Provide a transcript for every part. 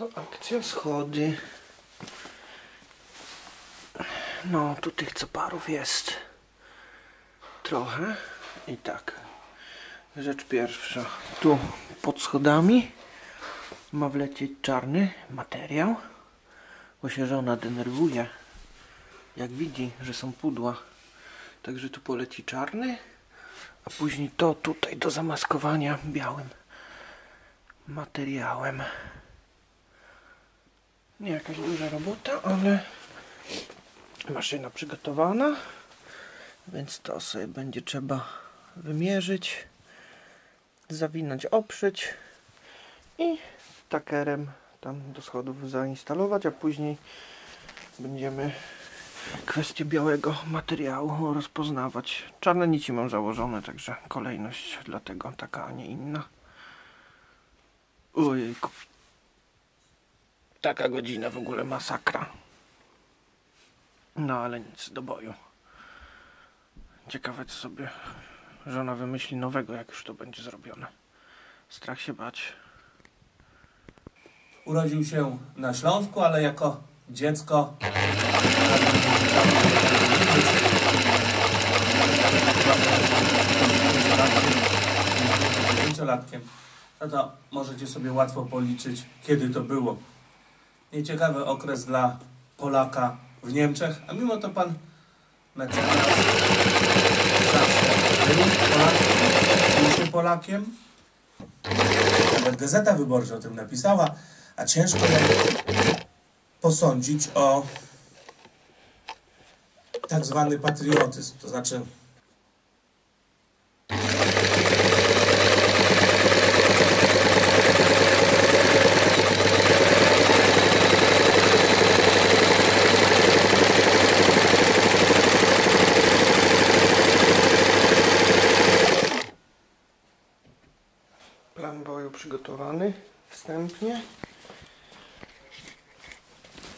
To akcja schody. No, tu tych coparów jest trochę. I tak. Rzecz pierwsza. Tu pod schodami ma wlecieć czarny materiał, bo się żona denerwuje, jak widzi, że są pudła. Także tu poleci czarny, a później to tutaj do zamaskowania białym materiałem. Nie jakaś duża robota, ale maszyna przygotowana, więc to sobie będzie trzeba wymierzyć, zawinąć, oprzeć i takerem tam do schodów zainstalować, a później będziemy kwestię białego materiału rozpoznawać. Czarne nici mam założone, także kolejność dlatego taka, a nie inna. Ojejku. Taka godzina w ogóle masakra. No ale nic, do boju. Ciekawe co sobie żona wymyśli nowego, jak już to będzie zrobione. Strach się bać. Urodził się na Śląsku, ale jako dziecko pięciolatkiem, no to możecie sobie łatwo policzyć, kiedy to było. Nieciekawy okres dla Polaka w Niemczech, a mimo to pan mecenas zawsze był Polakiem, się Polakiem. Nawet Gazeta Wyborcza o tym napisała, a ciężko posądzić o tak zwany patriotyzm, to znaczy Plan boju przygotowany wstępnie.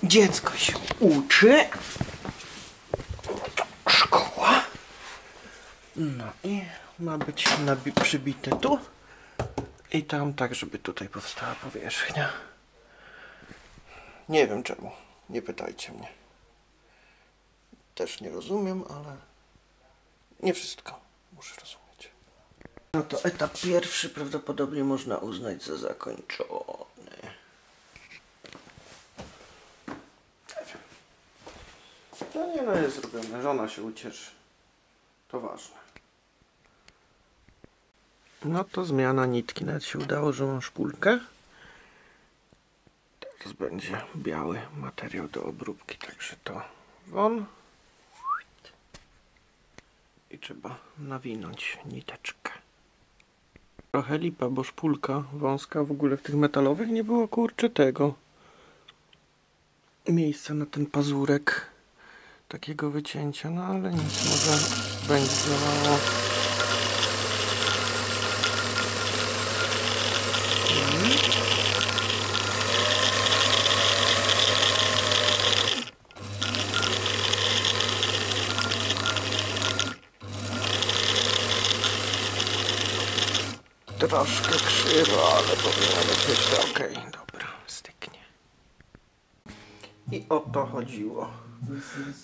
Dziecko się uczy. Szkoła. No i ma być przybite tu i tam, tak żeby tutaj powstała powierzchnia. Nie wiem czemu. Nie pytajcie mnie. Też nie rozumiem, ale nie wszystko muszę rozumieć. No to etap pierwszy prawdopodobnie można uznać za zakończony. Wiem. No nie no jest zrobione, żona się ucieszy. To ważne. No to zmiana nitki, nawet się udało, że mam szpulkę. Teraz będzie biały materiał do obróbki, także to won. I trzeba nawinąć niteczkę. Trochę lipa, bo szpulka wąska w ogóle w tych metalowych nie było kurczę tego miejsca na ten pazurek takiego wycięcia, no ale nic, może będzie działało. Troszkę krzywo, ale powinno być jeszcze ok. Dobra, styknie. I o to chodziło.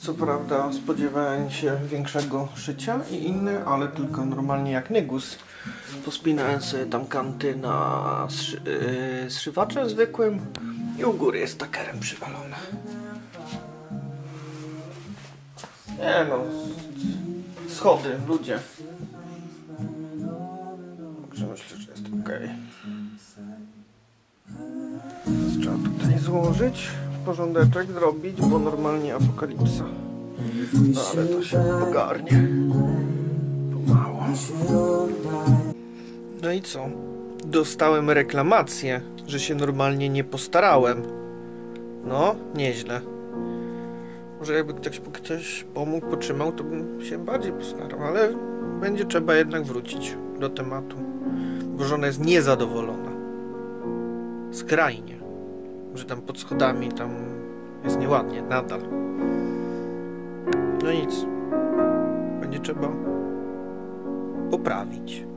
Co prawda spodziewałem się większego szycia i inne, ale tylko normalnie jak nygus. Pospinałem sobie tam kanty na zszy, yy, zszywaczem zwykłym i u góry jest takerem przywalone. Nie no, schody, ludzie. Także myślę, że jest ok. Trzeba tutaj złożyć, porządeczek zrobić, bo normalnie apokalipsa. No ale to się ogarnie. Pomału. No i co? Dostałem reklamację, że się normalnie nie postarałem. No, nieźle. Może jakby ktoś, ktoś pomógł, potrzymał, to bym się bardziej postarał, ale będzie trzeba jednak wrócić do tematu. Bo żona jest niezadowolona. Skrajnie. Że tam pod schodami tam jest nieładnie, nadal. No nic. Będzie trzeba poprawić.